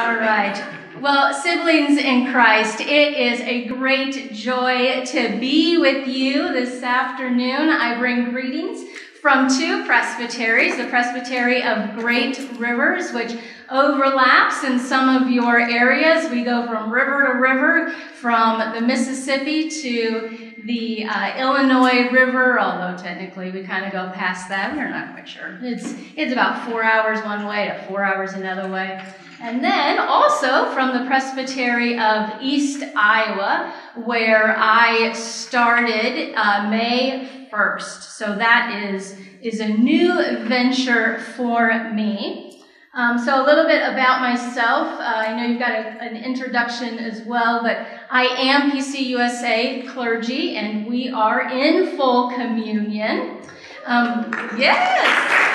All right. Well, siblings in Christ, it is a great joy to be with you this afternoon. I bring greetings from two presbyteries, the Presbytery of Great Rivers, which overlaps in some of your areas. We go from river to river, from the Mississippi to the uh, Illinois River, although technically we kind of go past that. We're not quite sure. It's, it's about four hours one way to four hours another way. And then also from the Presbytery of East Iowa, where I started uh, May 1st. So that is, is a new venture for me. Um, so a little bit about myself. Uh, I know you've got a, an introduction as well, but I am PCUSA clergy, and we are in full communion. Um, yes.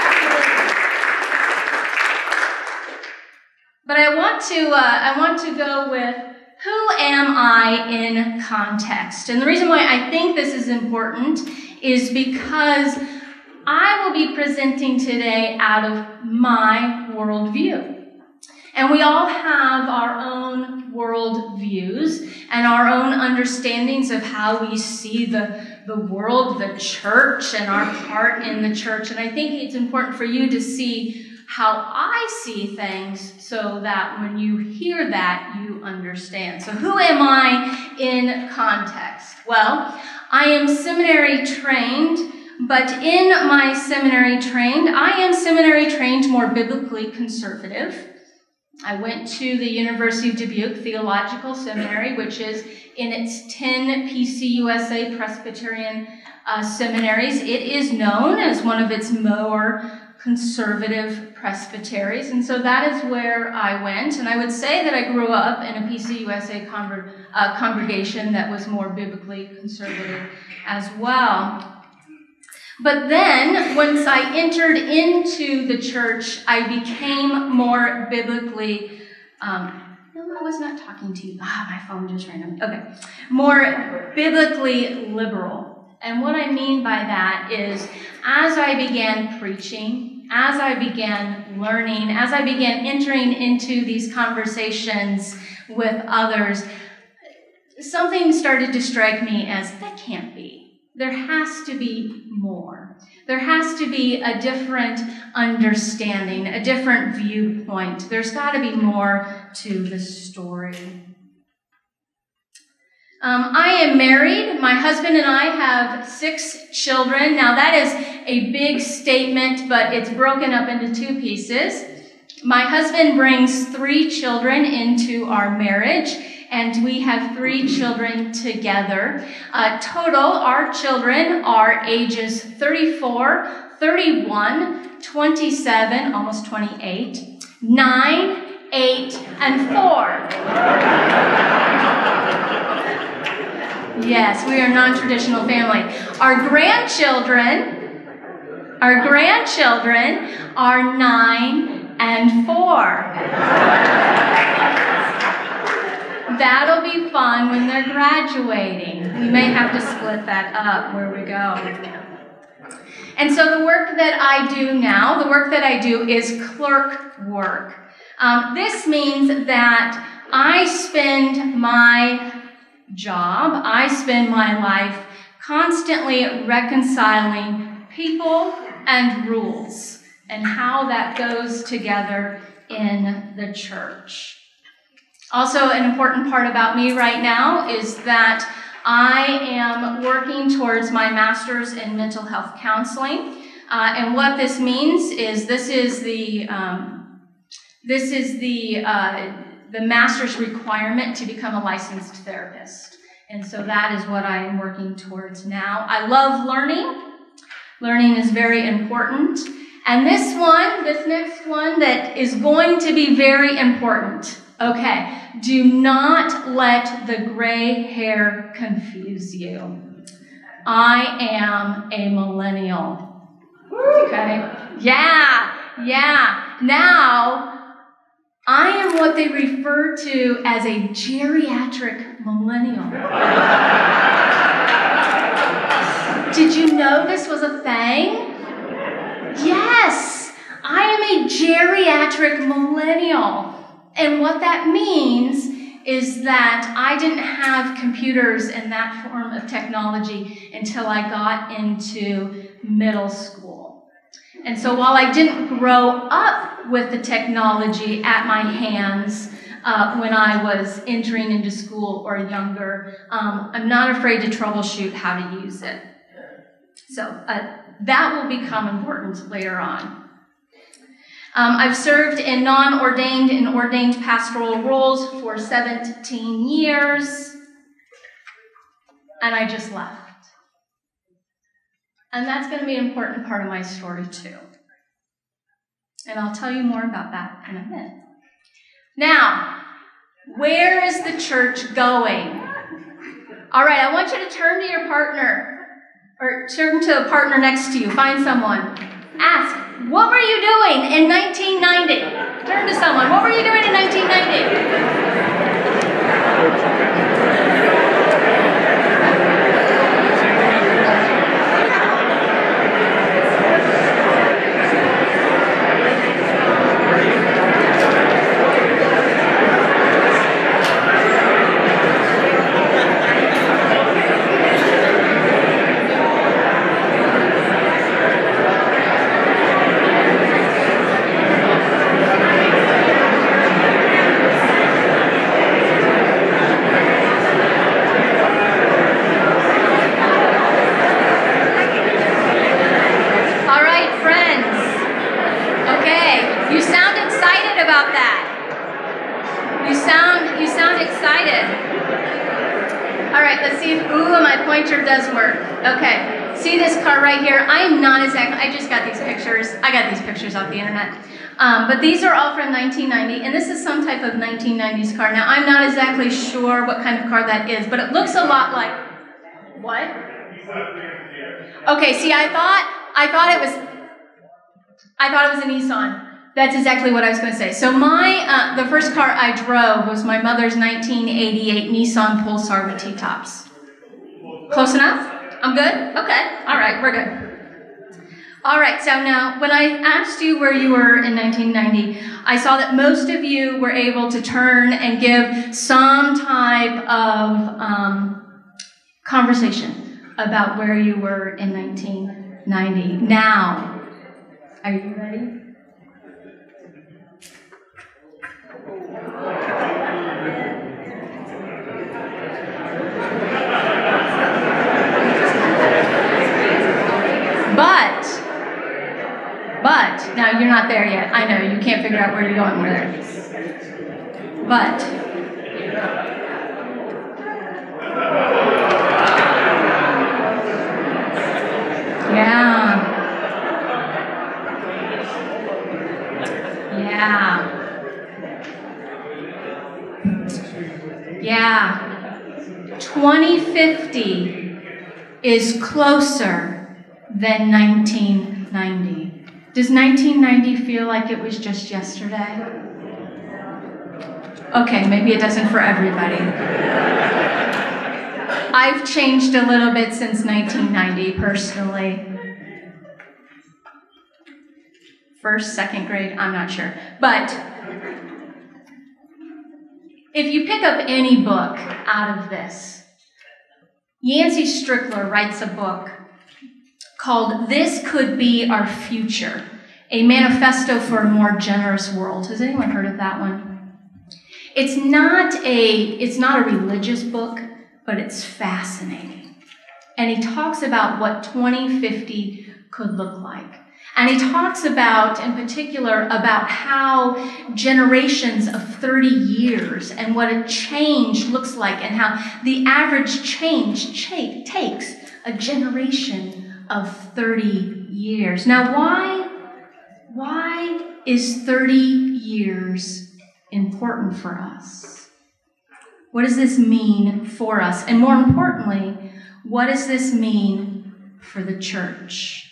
But I want to uh, I want to go with who am I in context, and the reason why I think this is important is because I will be presenting today out of my worldview. And we all have our own world views and our own understandings of how we see the, the world, the church, and our part in the church. And I think it's important for you to see how I see things so that when you hear that, you understand. So, who am I in context? Well, I am seminary trained but in my seminary trained, I am seminary trained more biblically conservative. I went to the University of Dubuque Theological Seminary, which is in its 10 PCUSA Presbyterian uh, seminaries. It is known as one of its more conservative presbyteries, and so that is where I went. And I would say that I grew up in a PCUSA con- uh, congregation that was more biblically conservative as well. But then, once I entered into the church, I became more biblically. Um, no, I was not talking to you. Ah, my phone just ran Okay. More biblically liberal. And what I mean by that is, as I began preaching, as I began learning, as I began entering into these conversations with others, something started to strike me as that can't be there has to be more. There has to be a different understanding, a different viewpoint. There's got to be more to the story. Um, I am married. My husband and I have six children. Now, that is a big statement, but it's broken up into two pieces. My husband brings three children into our marriage and we have three children together. Uh, total, our children are ages 34, 31, 27, almost 28, 9, 8, and 4. Yes, we are a non-traditional family. Our grandchildren, our grandchildren are 9 and 4. That'll be fun when they're graduating. We may have to split that up where we go. And so the work that I do now, the work that I do is clerk work. Um, this means that I spend my job, I spend my life constantly reconciling people and rules and how that goes together in the church. Also, an important part about me right now is that I am working towards my master's in mental health counseling. Uh, and what this means is this is the um, this is the uh, the master's requirement to become a licensed therapist. And so that is what I am working towards now. I love learning. Learning is very important. And this one, this next one that is going to be very important. Okay, do not let the gray hair confuse you. I am a millennial. Okay? Yeah, yeah. Now, I am what they refer to as a geriatric millennial. Did you know this was a thing? Yes, I am a geriatric millennial. And what that means is that I didn't have computers and that form of technology until I got into middle school. And so while I didn't grow up with the technology at my hands, uh, when I was entering into school or younger. Um, I'm not afraid to troubleshoot how to use it. So uh, that will become important later on. Um, I've served in non ordained and ordained pastoral roles for 17 years, and I just left. And that's going to be an important part of my story, too. And I'll tell you more about that in a minute. Now, where is the church going? All right, I want you to turn to your partner or turn to a partner next to you. Find someone. Ask, what were you doing in 1990? Turn to someone. What were you doing in 1990? But these are all from 1990, and this is some type of 1990s car. Now, I'm not exactly sure what kind of car that is, but it looks a lot like what? Okay, see, I thought I thought it was I thought it was a Nissan. That's exactly what I was going to say. So my uh, the first car I drove was my mother's 1988 Nissan Pulsar with T-tops. Close enough? I'm good. Okay. All right, we're good. All right, so now when I asked you where you were in 1990, I saw that most of you were able to turn and give some type of um, conversation about where you were in 1990. Now, are you ready? But now you're not there yet. I know you can't figure out where you're going it. But yeah. Yeah. Yeah. 2050 is closer than 1990. Does 1990 feel like it was just yesterday? Okay, maybe it doesn't for everybody. I've changed a little bit since 1990 personally. First, second grade, I'm not sure. But if you pick up any book out of this, Yancey Strickler writes a book called This Could Be Our Future, a manifesto for a more generous world. Has anyone heard of that one? It's not a, it's not a religious book, but it's fascinating. And he talks about what 2050 could look like. And he talks about, in particular, about how generations of 30 years and what a change looks like and how the average change takes a generation of 30 years. Now, why, why is 30 years important for us? What does this mean for us? And more importantly, what does this mean for the church?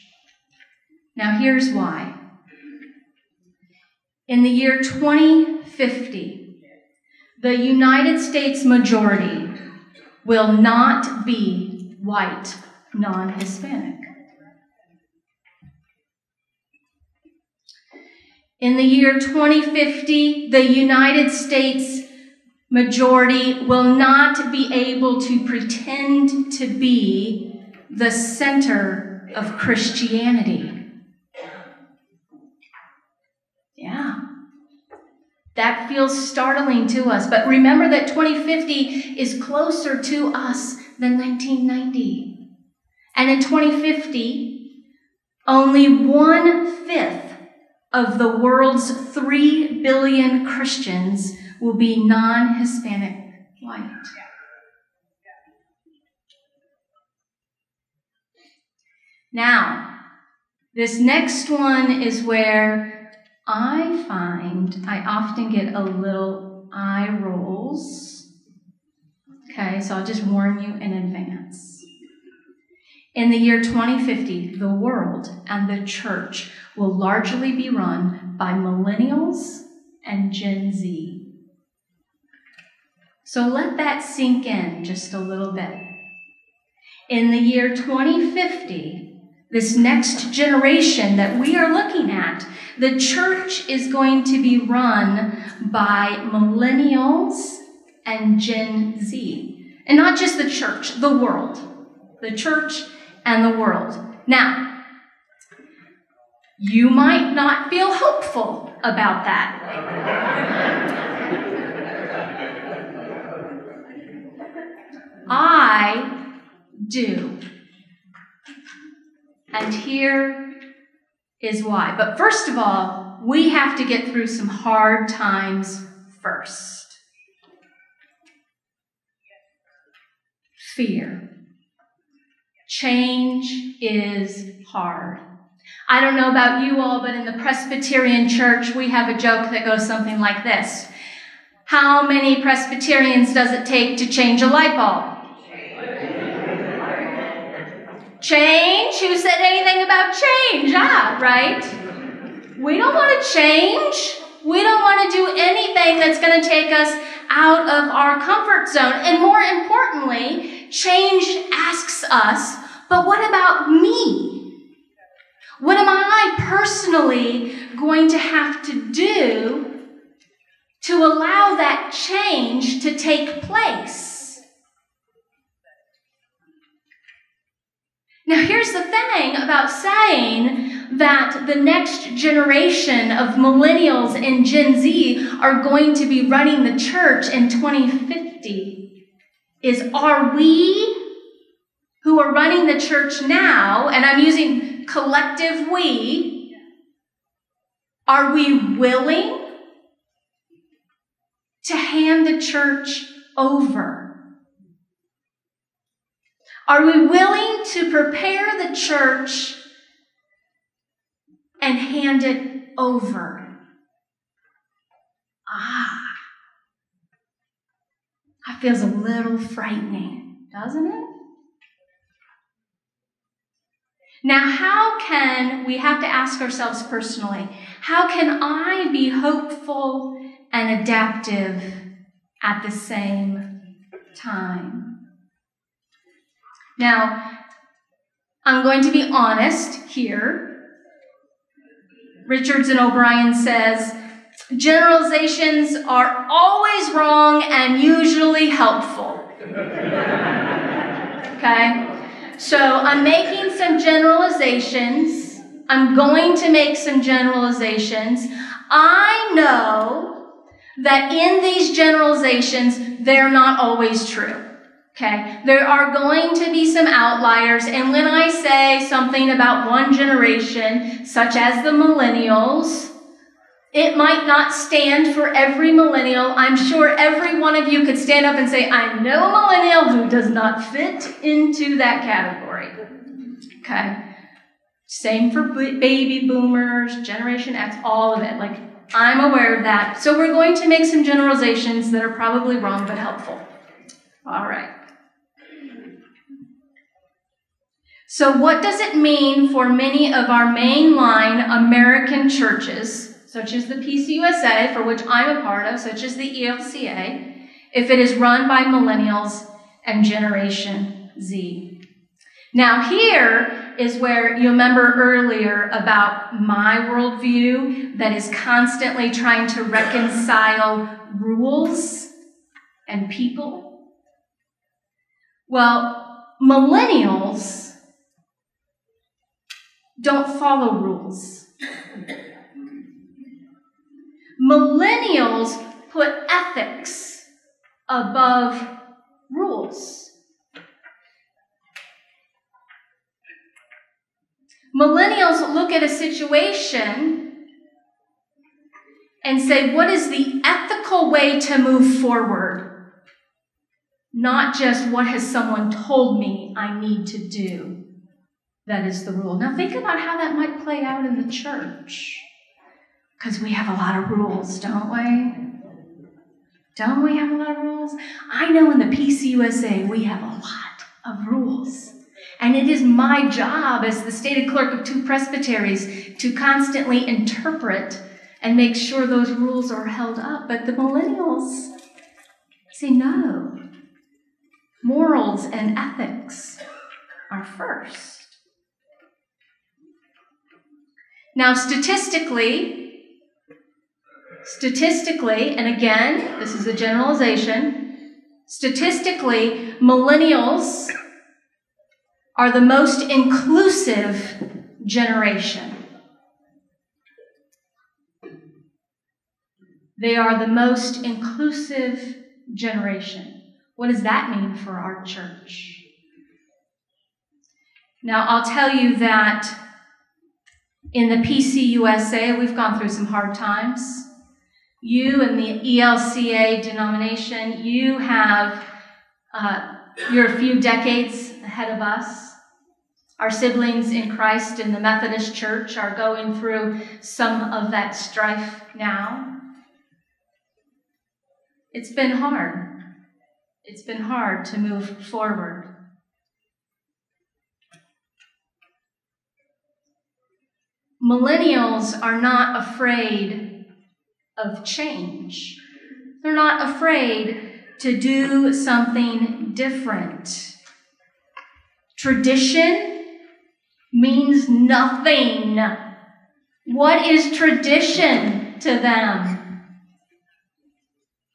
Now, here's why. In the year 2050, the United States majority will not be white non Hispanic. In the year 2050, the United States majority will not be able to pretend to be the center of Christianity. Yeah. That feels startling to us, but remember that 2050 is closer to us than 1990. And in 2050, only one fifth of the world's 3 billion Christians will be non Hispanic white. Now, this next one is where I find I often get a little eye rolls. Okay, so I'll just warn you in advance. In the year 2050, the world and the church will largely be run by millennials and Gen Z. So let that sink in just a little bit. In the year 2050, this next generation that we are looking at, the church is going to be run by millennials and Gen Z. And not just the church, the world. The church and the world. Now, you might not feel hopeful about that. I do. And here is why. But first of all, we have to get through some hard times first. Fear. Change is hard. I don't know about you all, but in the Presbyterian church, we have a joke that goes something like this. How many Presbyterians does it take to change a light bulb? Change? Who said anything about change? Ah, right? We don't want to change. We don't want to do anything that's going to take us out of our comfort zone. And more importantly, change asks us, but what about me? What am I personally going to have to do to allow that change to take place? Now, here's the thing about saying that the next generation of millennials and Gen Z are going to be running the church in 2050 is are we who are running the church now, and I'm using collective we, are we willing to hand the church over? Are we willing to prepare the church and hand it over? Ah, that feels a little frightening, doesn't it? Now, how can we have to ask ourselves personally, how can I be hopeful and adaptive at the same time? Now, I'm going to be honest here. Richards and O'Brien says, generalizations are always wrong and usually helpful. okay? So I'm making some generalizations. I'm going to make some generalizations. I know that in these generalizations, they're not always true. Okay, there are going to be some outliers, and when I say something about one generation, such as the millennials, it might not stand for every millennial. I'm sure every one of you could stand up and say, I know a millennial who does not fit into that category. Okay, same for baby boomers, Generation X, all of it. Like, I'm aware of that. So we're going to make some generalizations that are probably wrong but helpful. All right. So, what does it mean for many of our mainline American churches, such as the PCUSA, for which I'm a part of, such as the ELCA, if it is run by millennials and Generation Z? Now, here, is where you remember earlier about my worldview that is constantly trying to reconcile rules and people. Well, millennials don't follow rules. Millennials put ethics above rules. Millennials look at a situation and say, what is the ethical way to move forward? Not just what has someone told me I need to do. That is the rule. Now think about how that might play out in the church. Because we have a lot of rules, don't we? Don't we have a lot of rules? I know in the PCUSA we have a lot of rules. And it is my job as the stated clerk of two presbyteries to constantly interpret and make sure those rules are held up. But the millennials say no. Morals and ethics are first. Now, statistically, statistically, and again, this is a generalization, statistically, millennials are the most inclusive generation. They are the most inclusive generation. What does that mean for our church? Now, I'll tell you that in the PCUSA, we've gone through some hard times. You and the ELCA denomination, you have, uh, you're a few decades ahead of us. Our siblings in Christ in the Methodist Church are going through some of that strife now. It's been hard. It's been hard to move forward. Millennials are not afraid of change. They're not afraid to do something different. Tradition means nothing. What is tradition to them?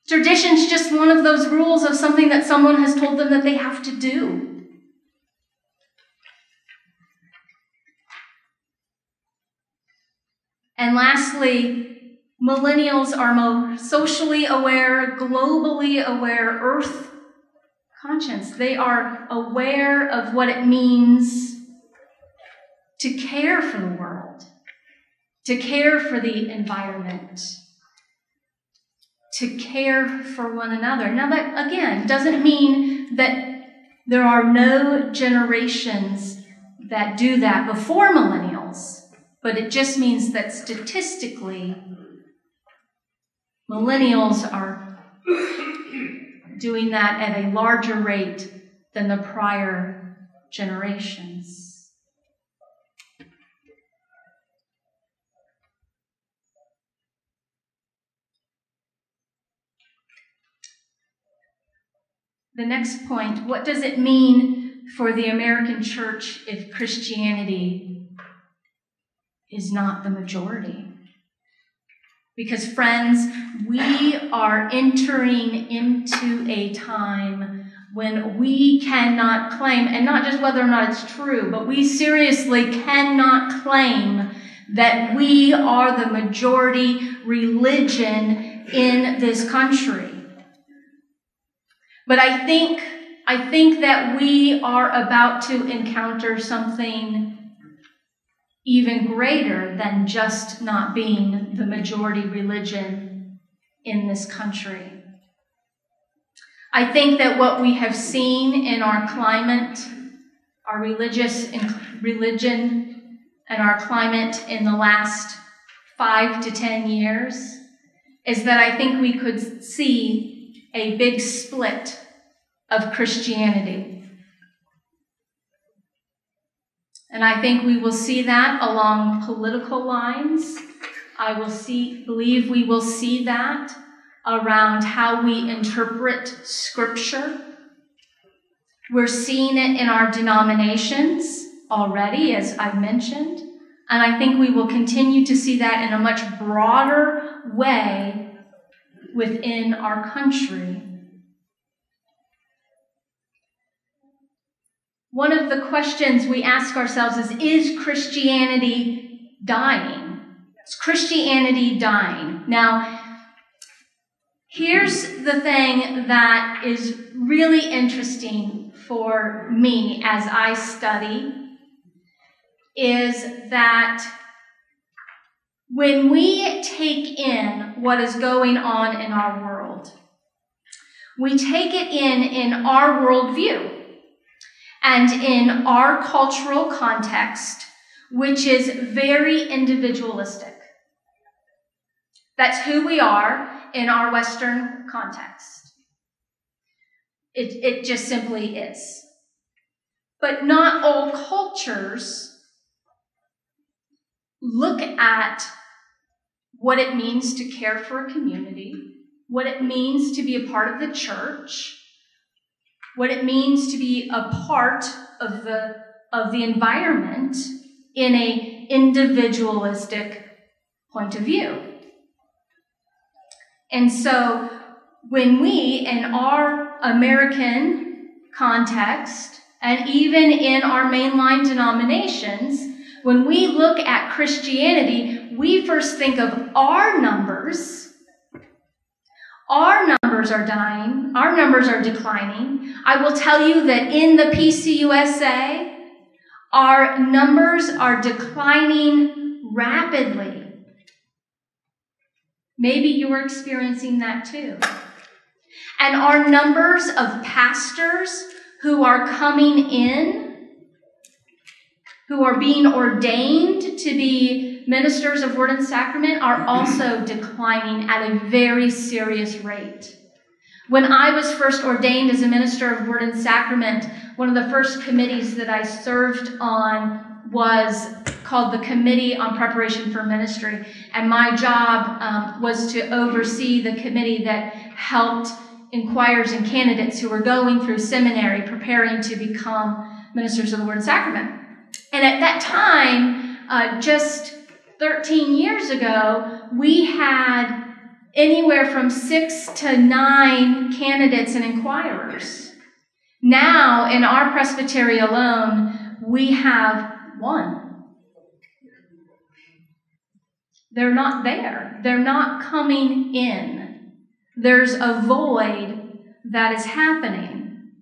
Tradition's just one of those rules of something that someone has told them that they have to do. And lastly, millennials are more socially aware, globally aware, earth conscience. They are aware of what it means to care for the world, to care for the environment, to care for one another. Now, that again doesn't mean that there are no generations that do that before millennials, but it just means that statistically, millennials are doing that at a larger rate than the prior generations. The next point what does it mean for the American church if Christianity is not the majority? Because, friends, we are entering into a time when we cannot claim, and not just whether or not it's true, but we seriously cannot claim that we are the majority religion in this country. But I think, I think that we are about to encounter something even greater than just not being the majority religion in this country. I think that what we have seen in our climate, our religious religion, and our climate in the last five to ten years is that I think we could see a big split of Christianity. And I think we will see that along political lines. I will see, believe we will see that around how we interpret scripture. We're seeing it in our denominations. already, as I mentioned. And I think we will continue to see that in a much broader way within our country. One of the questions we ask ourselves is Is Christianity dying? Is Christianity dying? Now, here's the thing that is really interesting for me as I study is that when we take in what is going on in our world, we take it in in our worldview and in our cultural context, which is very individualistic. That's who we are in our Western context. It, it just simply is. But not all cultures look at what it means to care for a community, what it means to be a part of the church, what it means to be a part of the, of the environment in a individualistic point of view. And so when we, in our American context, and even in our mainline denominations, when we look at Christianity, we first think of our numbers. Our numbers are dying. Our numbers are declining. I will tell you that in the PCUSA, our numbers are declining rapidly. Maybe you're experiencing that too. And our numbers of pastors who are coming in who are being ordained to be ministers of word and sacrament are also declining at a very serious rate. When I was first ordained as a minister of word and sacrament, one of the first committees that I served on was called the Committee on Preparation for Ministry. And my job um, was to oversee the committee that helped inquirers and candidates who were going through seminary preparing to become ministers of the Word and Sacrament. And at that time, uh, just 13 years ago, we had anywhere from six to nine candidates and inquirers. Now, in our presbytery alone, we have one. They're not there. They're not coming in. There's a void that is happening.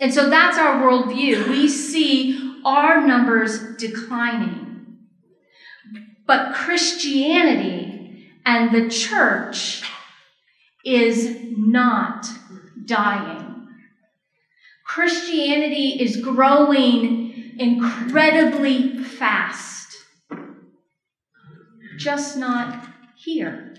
And so that's our worldview. We see our numbers declining. But Christianity and the church is not dying. Christianity is growing incredibly fast, just not here.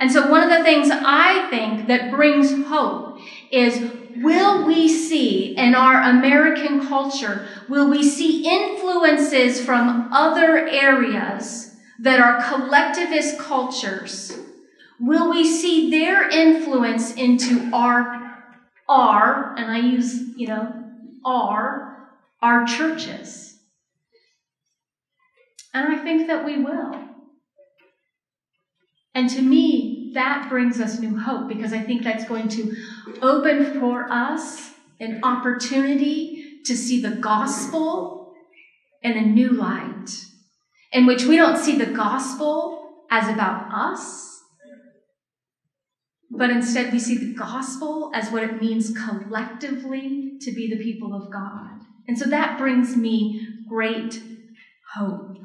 And so, one of the things I think that brings hope is will we see in our American culture, will we see influences from other areas that are collectivist cultures? Will we see their influence into our, our, and I use, you know, our, our churches? And I think that we will. And to me, that brings us new hope because I think that's going to open for us an opportunity to see the gospel in a new light, in which we don't see the gospel as about us, but instead we see the gospel as what it means collectively to be the people of God. And so that brings me great hope.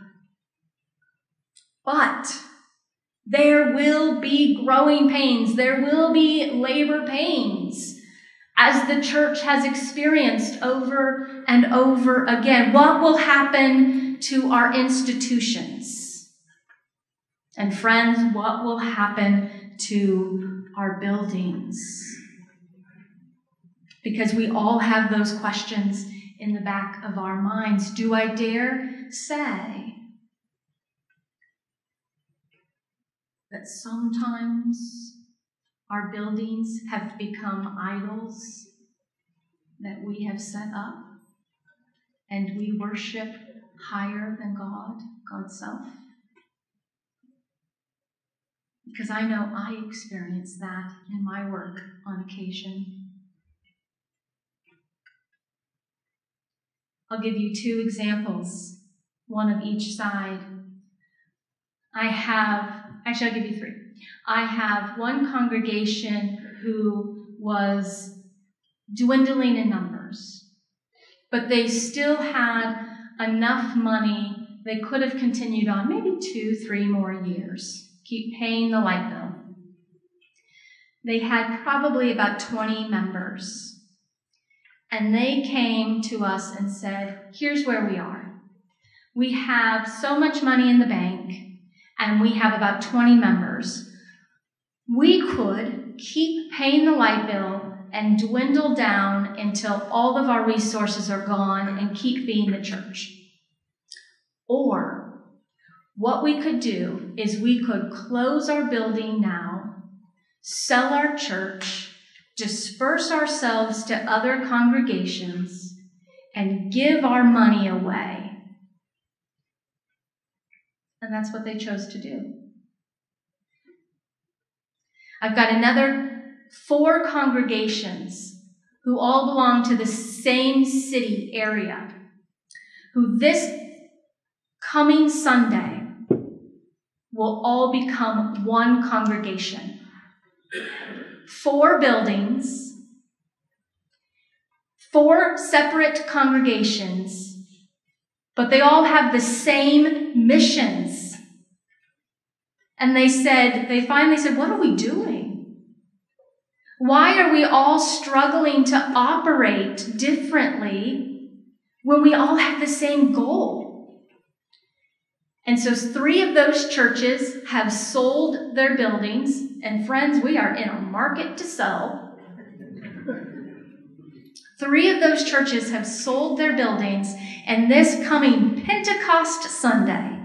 But there will be growing pains. There will be labor pains as the church has experienced over and over again. What will happen to our institutions? And friends, what will happen to our buildings? Because we all have those questions in the back of our minds. Do I dare say that sometimes our buildings have become idols that we have set up and we worship higher than God, God's self? Because I know I experience that in my work on occasion. I'll give you two examples, one of each side. I have, actually, I'll give you three. I have one congregation who was dwindling in numbers, but they still had enough money they could have continued on maybe two, three more years, keep paying the light bill. They had probably about 20 members. And they came to us and said, Here's where we are. We have so much money in the bank, and we have about 20 members. We could keep paying the light bill and dwindle down until all of our resources are gone and keep being the church. Or what we could do is we could close our building now, sell our church, disperse ourselves to other congregations, and give our money away. And that's what they chose to do. I've got another four congregations who all belong to the same city area, who this coming Sunday will all become one congregation four buildings, four separate congregations, but they all have the same missions. And they said, they finally said, What are we doing? Why are we all struggling to operate differently when we all have the same goal? And so three of those churches have sold their buildings and friends, we are in a market to sell. Three of those churches have sold their buildings, and this coming Pentecost Sunday,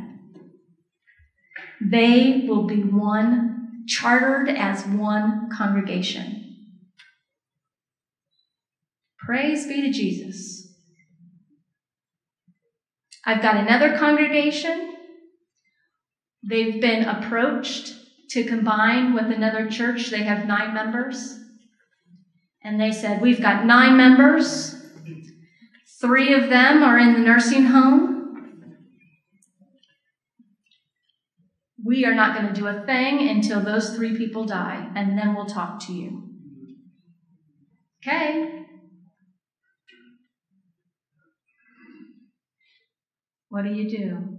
they will be one, chartered as one congregation. Praise be to Jesus. I've got another congregation. They've been approached to combine with another church. They have nine members. And they said, We've got nine members. Three of them are in the nursing home. We are not going to do a thing until those three people die, and then we'll talk to you. Okay. What do you do?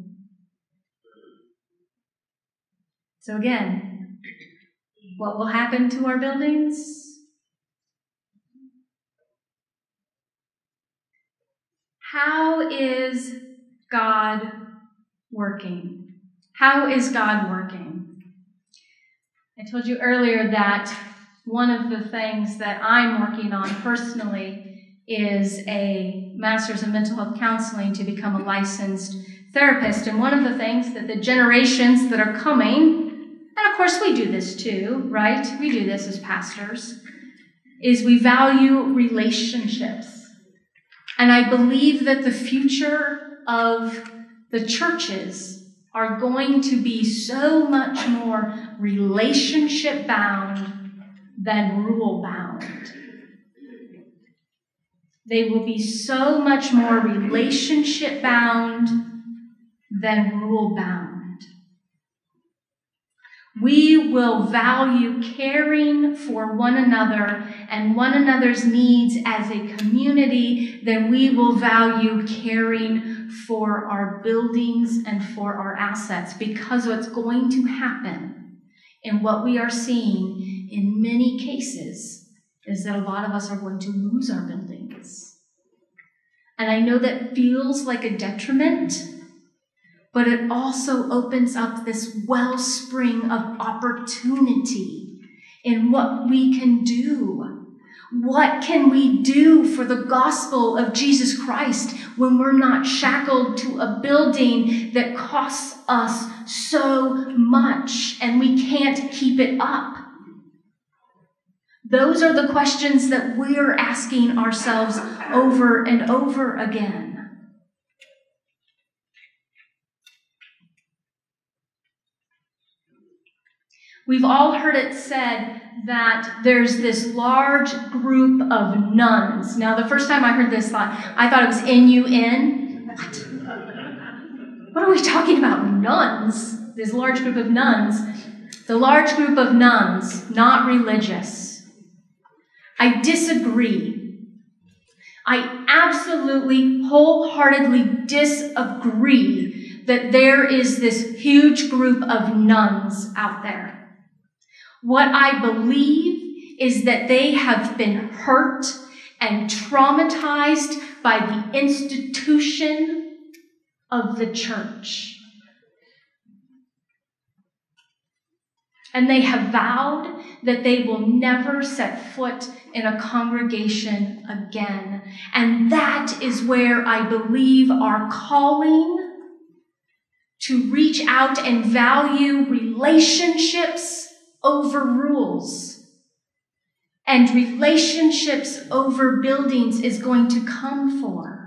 So, again, what will happen to our buildings? How is God working? How is God working? I told you earlier that one of the things that I'm working on personally is a master's in mental health counseling to become a licensed therapist. And one of the things that the generations that are coming and of course, we do this too, right? We do this as pastors, is we value relationships. And I believe that the future of the churches are going to be so much more relationship bound than rule bound. They will be so much more relationship bound than rule bound. We will value caring for one another and one another's needs as a community, then we will value caring for our buildings and for our assets because what's going to happen and what we are seeing in many cases is that a lot of us are going to lose our buildings. And I know that feels like a detriment but it also opens up this wellspring of opportunity in what we can do. What can we do for the gospel of Jesus Christ when we're not shackled to a building that costs us so much and we can't keep it up? Those are the questions that we're asking ourselves over and over again. We've all heard it said that there's this large group of nuns. Now, the first time I heard this thought, I thought it was N-U-N. What? What are we talking about? Nuns? This large group of nuns. The large group of nuns, not religious. I disagree. I absolutely, wholeheartedly disagree that there is this huge group of nuns out there. What I believe is that they have been hurt and traumatized by the institution of the church. And they have vowed that they will never set foot in a congregation again. And that is where I believe our calling to reach out and value relationships over rules and relationships over buildings is going to come for.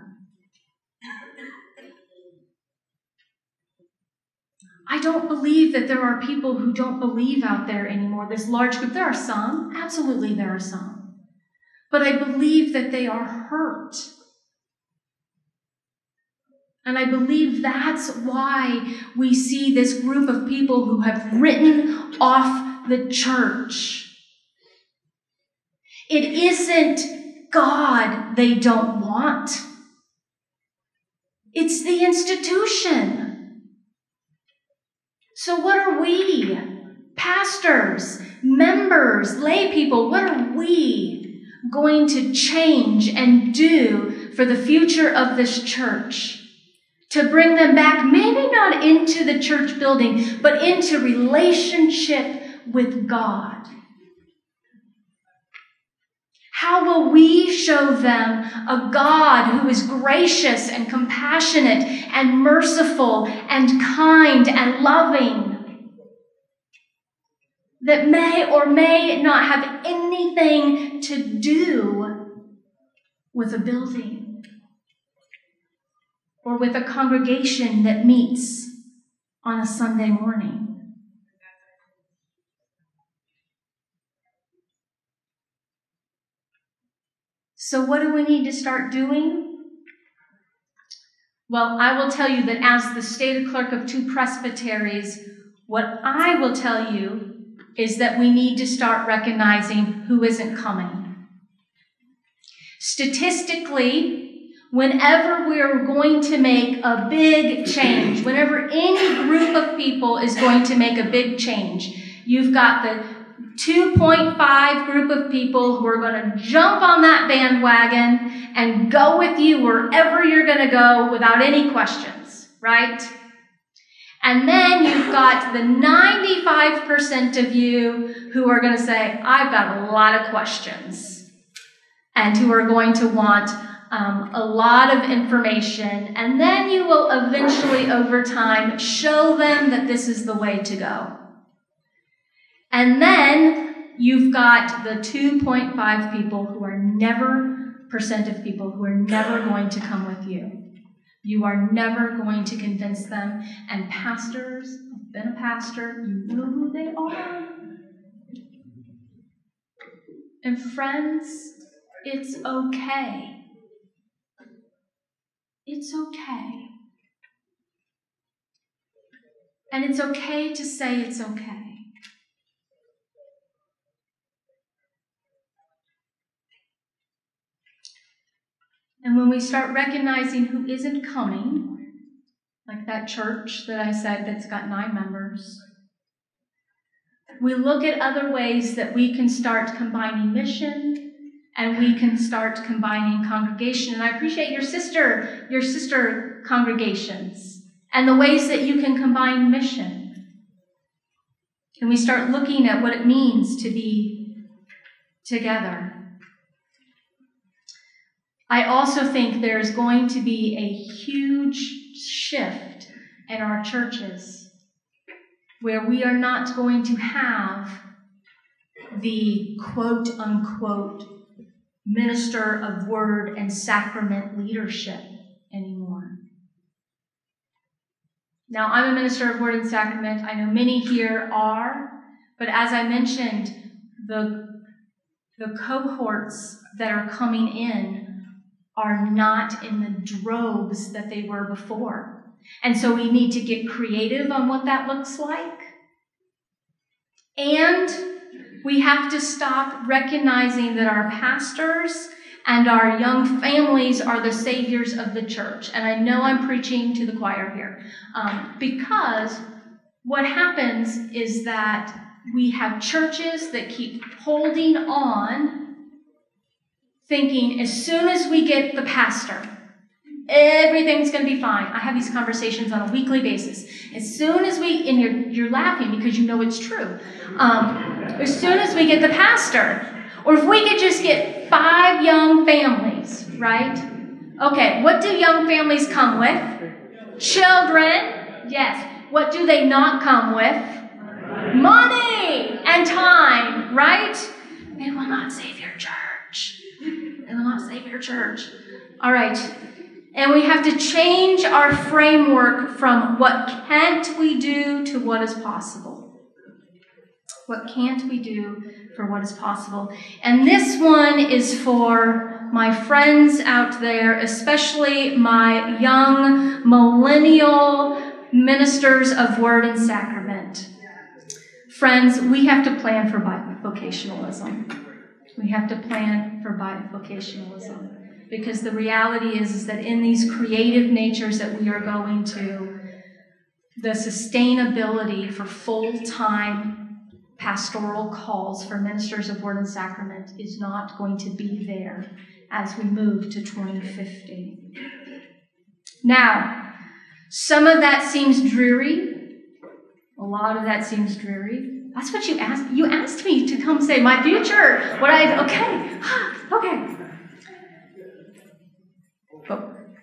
I don't believe that there are people who don't believe out there anymore, this large group. There are some, absolutely, there are some. But I believe that they are hurt. And I believe that's why we see this group of people who have written off the church. It isn't God they don't want. It's the institution. So what are we, pastors, members, lay people, what are we going to change and do for the future of this church? To bring them back, maybe not into the church building, but into relationship with God? How will we show them a God who is gracious and compassionate and merciful and kind and loving? That may or may not have anything to do with a building or with a congregation that meets on a Sunday morning. So, what do we need to start doing? Well, I will tell you that as the state clerk of two presbyteries, what I will tell you is that we need to start recognizing who isn't coming. Statistically, whenever we're going to make a big change, whenever any group of people is going to make a big change, you've got the 2.5 group of people who are going to jump on that bandwagon and go with you wherever you're going to go without any questions, right? And then you've got the 95% of you who are going to say, I've got a lot of questions, and who are going to want um, a lot of information. And then you will eventually, over time, show them that this is the way to go. And then you've got the 2.5 people who are never, percent of people who are never going to come with you. You are never going to convince them. And pastors, I've been a pastor, you know who they are. And friends, it's okay. It's okay. And it's okay to say it's okay. And when we start recognizing who isn't coming, like that church that I said that's got nine members, we look at other ways that we can start combining mission and we can start combining congregation. And I appreciate your sister, your sister congregations and the ways that you can combine mission. And we start looking at what it means to be together. I also think there's going to be a huge shift in our churches where we are not going to have the quote unquote minister of word and sacrament leadership anymore. Now, I'm a minister of word and sacrament. I know many here are, But as I mentioned, the, the cohorts that are coming in are not in the droves that they were before. And so we need to get creative on what that looks like. And we have to stop recognizing that our pastors and our young families are the saviors of the church. And I know I'm preaching to the choir here um, because what happens is that we have churches that keep holding on, thinking as soon as we get the pastor, everything's going to be fine. I have these conversations on a weekly basis. As soon as we, and you're, you're laughing because you know it's true. Um, as soon as we get the pastor, or if we could just get five young families, right? Okay, what do young families come with? Children. Yes. What do they not come with? Money and time, right? They will not save your church. Not save your church. All right. And we have to change our framework from what can't we do to what is possible. What can't we do for what is possible? And this one is for my friends out there, especially my young millennial ministers of word and sacrament. Friends, we have to plan for bivocationalism. We have to plan for bivocationalism. Because the reality is, is that in these creative natures that we are going to, the sustainability for full time pastoral calls for ministers of word and sacrament is not going to be there as we move to 2050. Now, some of that seems dreary. A lot of that seems dreary. That's what you asked. You asked me to come say my future. What I okay, okay.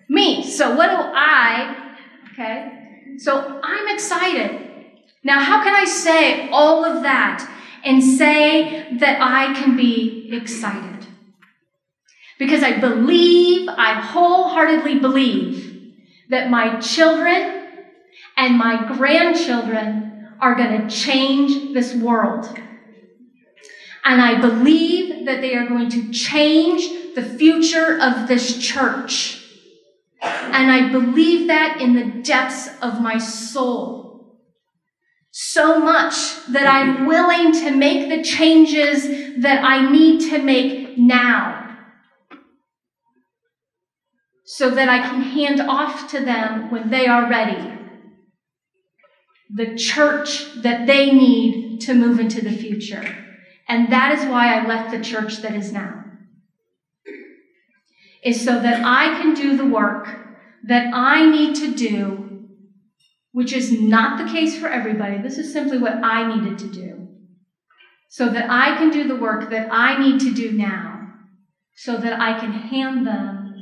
Me. So what do I? Okay. So I'm excited now, how can I say all of that and say that I can be excited? Because I believe, I wholeheartedly believe that my children and my grandchildren are going to change this world. And I believe that they are going to change the future of this church. And I believe that in the depths of my soul so much that I'm willing to make the changes that I need to make now so that I can hand off to them when they are ready the church that they need to move into the future. And that is why I left the church that is now. Is so that I can do the work that I need to do which is not the case for everybody. This is simply what I needed to do. So that I can do the work that I need to do now, so that I can hand them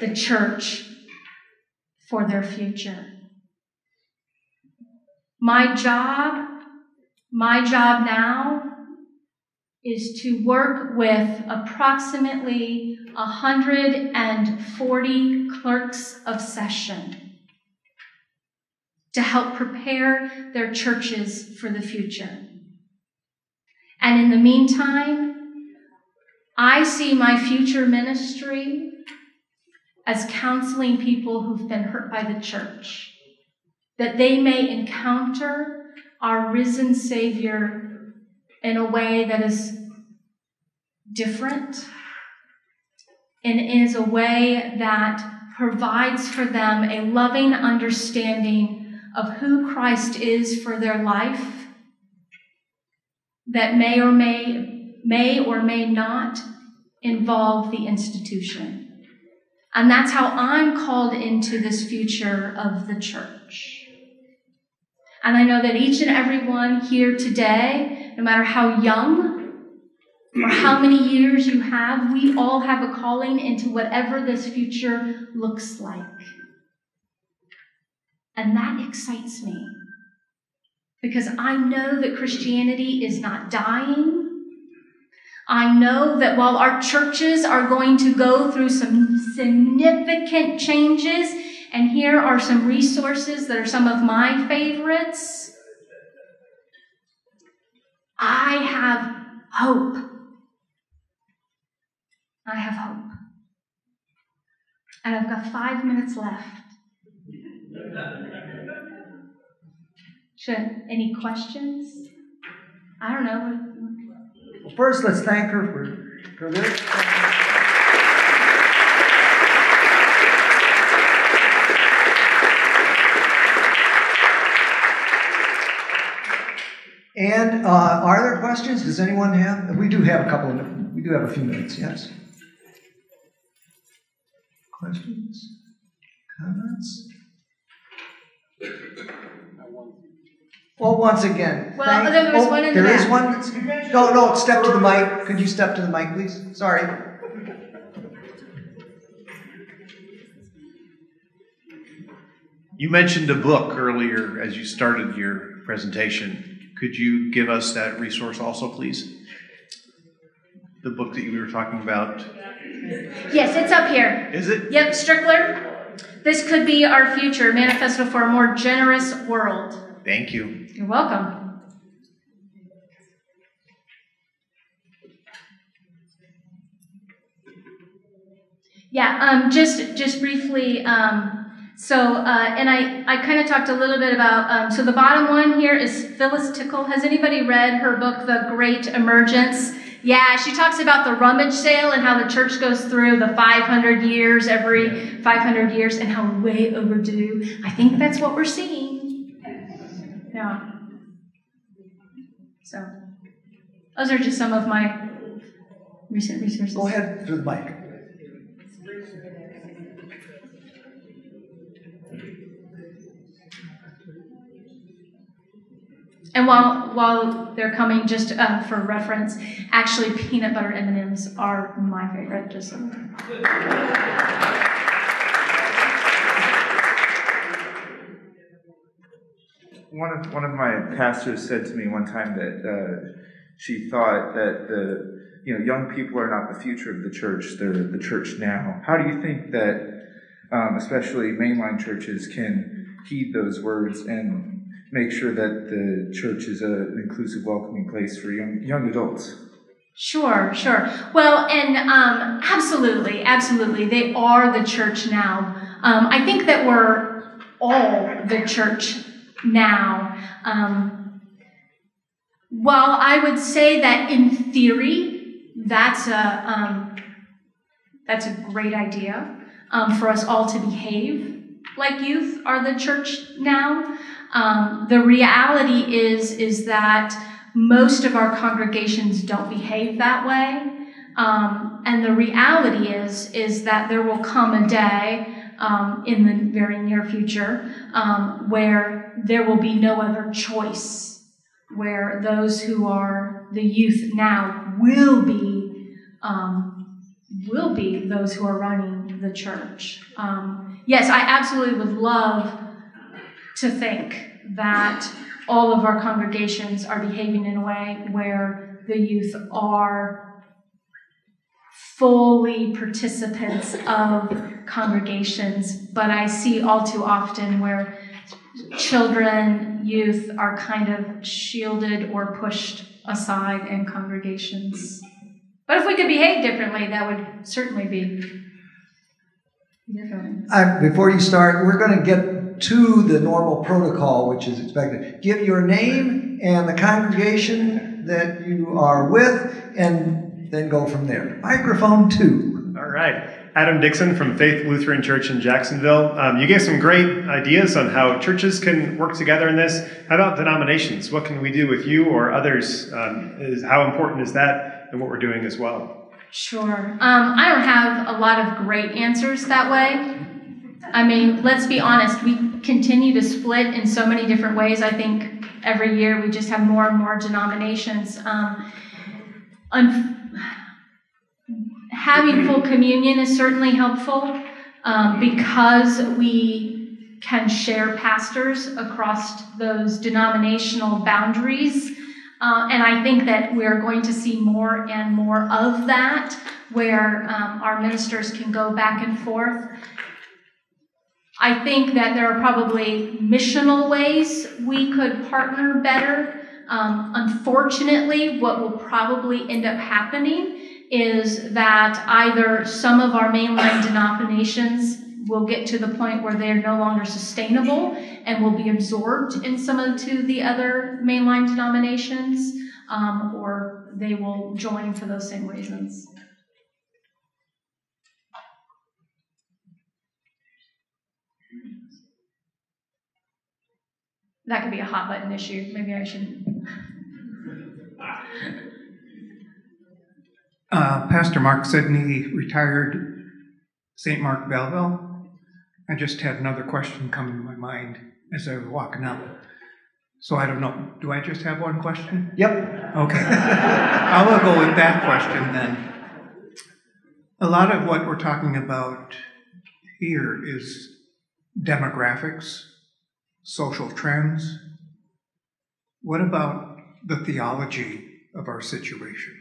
the church for their future. My job, my job now is to work with approximately 140 clerks of session to help prepare their churches for the future. And in the meantime, I see my future ministry as counseling people who've been hurt by the church, that they may encounter our risen Savior in a way that is different and is a way that provides for them a loving understanding of who Christ is for their life that may or may, may or may not involve the institution. And that's how I'm called into this future of the church. And I know that each and every one here today, no matter how young or how many years you have, we all have a calling into whatever this future looks like. And that excites me because I know that Christianity is not dying. I know that while our churches are going to go through some significant changes, and here are some resources that are some of my favorites. I have hope. I have hope. And I've got five minutes left. Should any questions? I don't know. Well, first, let's thank her for, for this. And uh, are there questions? Does anyone have? We do have a couple of. We do have a few minutes. Yes. Questions? Comments? Well, once again. Well, thank- there was oh, one in the There is one. that's- No, no. Step to the mic. Could you step to the mic, please? Sorry. You mentioned a book earlier as you started your presentation. Could you give us that resource also, please? The book that you were talking about. Yes, it's up here. Is it? Yep, Strickler. This could be our future manifesto for a more generous world. Thank you. You're welcome. Yeah, um, just just briefly. Um, so, uh, and I, I kind of talked a little bit about. Um, so the bottom one here is Phyllis Tickle. Has anybody read her book, The Great Emergence? Yeah, she talks about the rummage sale and how the church goes through the 500 years every 500 years and how we're way overdue. I think that's what we're seeing. Yeah. So, those are just some of my recent resources. Go ahead through the mic. And while while they're coming, just uh, for reference, actually peanut butter M and M's are my favorite. Just. One of one of my pastors said to me one time that uh, she thought that the you know young people are not the future of the church; they're the church now. How do you think that, um, especially mainline churches, can heed those words and make sure that the church is a, an inclusive, welcoming place for young young adults? Sure, sure. Well, and um, absolutely, absolutely, they are the church now. Um, I think that we're all the church now. Um, while I would say that in theory, that's a um, that's a great idea um, for us all to behave like youth are the church now. Um, the reality is is that most of our congregations don't behave that way. Um, and the reality is, is that there will come a day um, in the very near future um, where there will be no other choice, where those who are the youth now will be um, will be those who are running the church. Um, yes, I absolutely would love to think that all of our congregations are behaving in a way where the youth are fully participants of congregations, but I see all too often where children, youth are kind of shielded or pushed aside in congregations. But if we could behave differently, that would certainly be different. Before you start, we're going to get to the normal protocol, which is expected. Give your name and the congregation that you are with, and then go from there. Microphone two. All right. Adam Dixon from Faith Lutheran Church in Jacksonville. Um, you gave some great ideas on how churches can work together in this. How about denominations? What can we do with you or others? Um, is, how important is that in what we're doing as well? Sure. Um, I don't have a lot of great answers that way. I mean, let's be honest, we continue to split in so many different ways. I think every year we just have more and more denominations. Um, un- having full communion is certainly helpful um, because we can share pastors across those denominational boundaries. Uh, and I think that we're going to see more and more of that, where um, our ministers can go back and forth. I think that there are probably missional ways we could partner better Um, unfortunately, what will probably end up happening is that either some of our mainline denominations will get to the point where they're no longer sustainable and will be absorbed in some of to the other mainline denominations, um, or they will join for those same reasons. That could be a hot button issue. Maybe I should. Uh, Pastor Mark Sidney retired St. Mark Belleville. I just had another question come to my mind as I was walking up. So I don't know. Do I just have one question? Yep. Okay. I will go with that question then. A lot of what we're talking about here is demographics, social trends. What about the theology of our situation?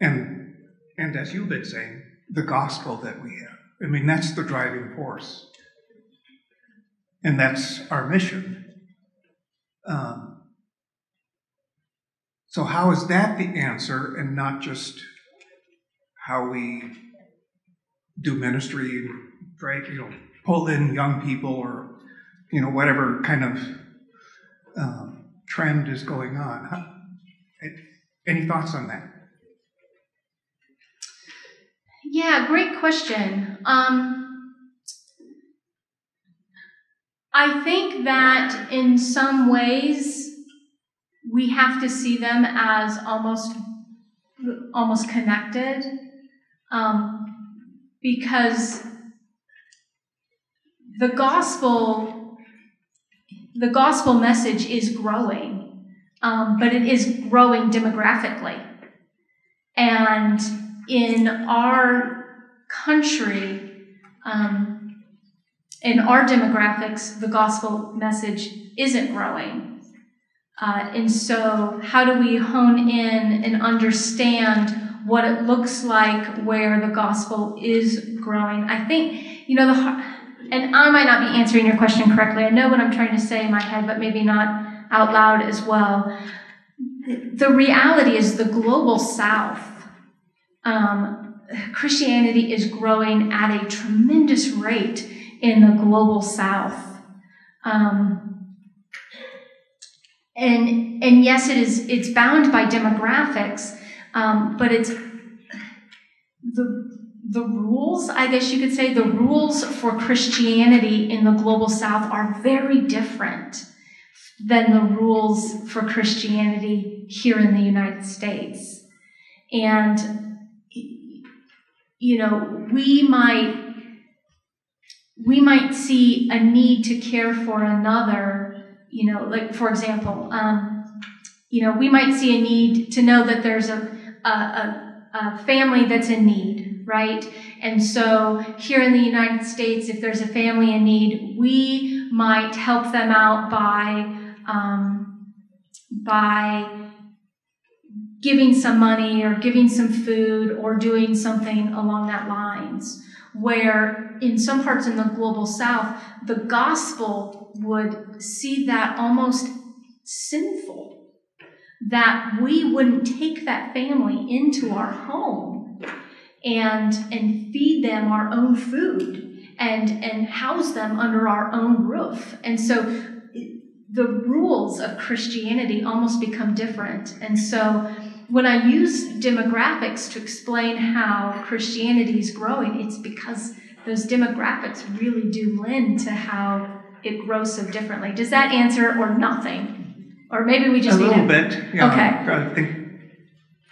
And and as you've been saying, the gospel that we have. I mean, that's the driving force. And that's our mission. Um, so, how is that the answer and not just how we do ministry, right? You know, pull in young people or, you know, whatever kind of um, trend is going on. Any thoughts on that? Yeah, great question. Um, I think that in some ways we have to see them as almost almost connected um, because the gospel the gospel message is growing um, but it is growing demographically and in our country, um, in our demographics, the gospel message isn't growing. Uh, and so, how do we hone in and understand what it looks like where the gospel is growing? I think, you know, the and I might not be answering your question correctly. I know what I'm trying to say in my head, but maybe not out loud as well. The reality is the global south um, Christianity is growing at a tremendous rate in the global south. Um, and and yes, it is it's bound by demographics, um, but it's the the rules, I guess you could say, the rules for Christianity in the global south are very different than the rules for Christianity here in the United States. And you know, we might we might see a need to care for another, you know, like for example, um, you know, we might see a need to know that there's a, a, a, a family that's in need, right? And so here in the United States, if there's a family in need, we might help them out by um, by giving some money or giving some food or doing something along that lines where in some parts in the global south the gospel would see that almost sinful that we wouldn't take that family into our home and and feed them our own food and and house them under our own roof and so the rules of christianity almost become different and so when I use demographics to explain how Christianity is growing, it's because those demographics really do lend to how it grows so differently. Does that answer or nothing? Or maybe we just a need little a, bit. Yeah, Okay. I think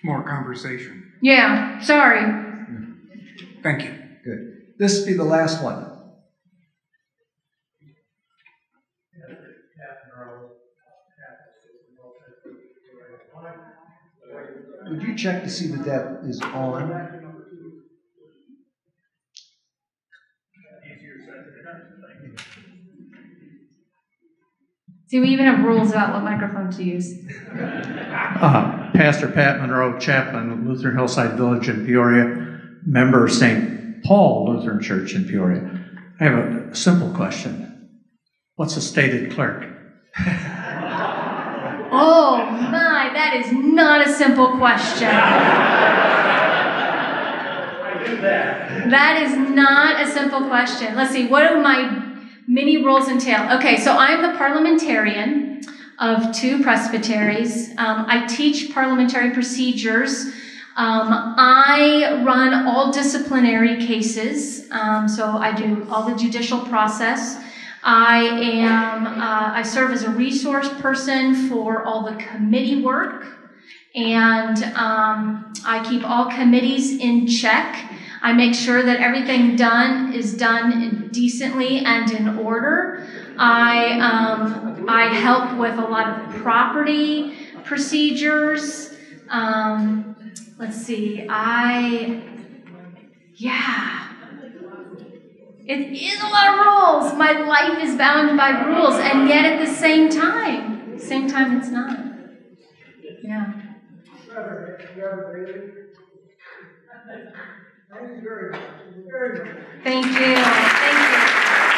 more conversation. Yeah, sorry. Thank you. Good. This will be the last one. Would you check to see that that is on? See, we even have rules about what microphone to use. Uh, Pastor Pat Monroe, chaplain, Lutheran Hillside Village in Peoria, member of St. Paul Lutheran Church in Peoria. I have a simple question. What's a stated clerk? Oh, my, that is not a simple question. That is not a simple question. Let's see, what do my many roles entail? Okay, so I'm the parliamentarian of two presbyteries. Um, I teach parliamentary procedures. Um, I run all disciplinary cases, um, so I do all the judicial process. I am uh, I serve as a resource person for all the committee work, and um, I keep all committees in check. I make sure that everything done is done decently and in order. I um, I help with a lot of property procedures. Um, let's see. I yeah. It is a lot of rules. My life is bound by rules, and yet at the same time, same time it's not. Yeah. Very good. Thank you. Thank you.